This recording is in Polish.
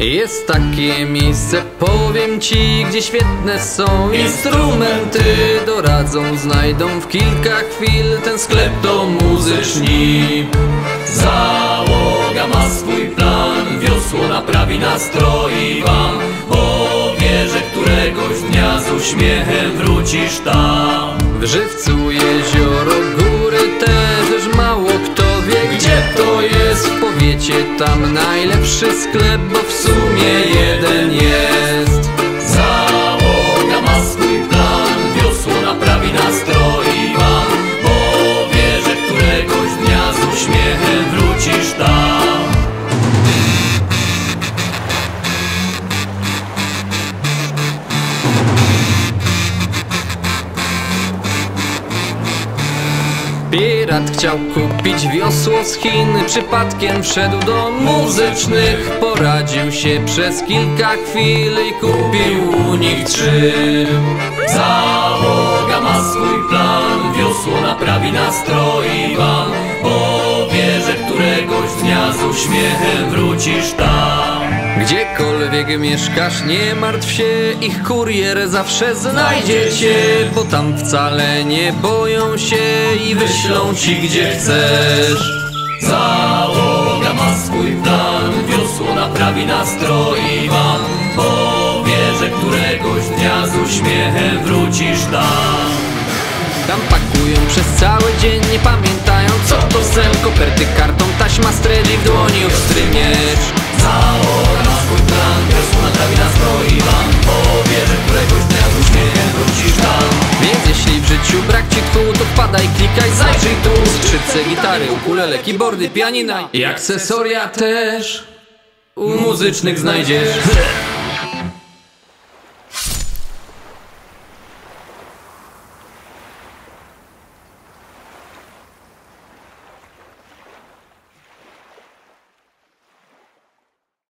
Jest takie miejsce, powiem ci, gdzie świetne są instrumenty. Doradzą, znajdą w kilka chwil ten sklep to muzyczni Załoga ma swój plan Wiosło naprawi nastroi wam Bo wie, że któregoś dnia z uśmiechem wrócisz tam. W Żywcu jezioro, to jest W powiecie tam najlepszy sklep, bo w sumie jest Pirat chciał kupić wiosło z Chin. Przypadkiem wszedł do muzycznych. Poradził się przez kilka chwil I kupił u nich trzy. Załoga ma swój plan. Wiosło naprawi nastroi wam Bo wie, że któregoś dnia z uśmiechem wrócisz tam Gdziekolwiek mieszkasz, nie martw się Ich kurier zawsze znajdziecie Bo tam wcale nie boją się I wyślą ci gdzie chcesz. Załoga ma swój plan Wiosło naprawi nastroi wam Bo wie, że któregoś dnia z uśmiechem wrócisz tam. Tam pakują przez cały dzień Nie pamiętają co to sen Koperty, karton, klikaj, zajrzyj tu. Skrzypce, gitary, ukulele, keyboardy, pianina I akcesoria też. Muzycznych znajdziesz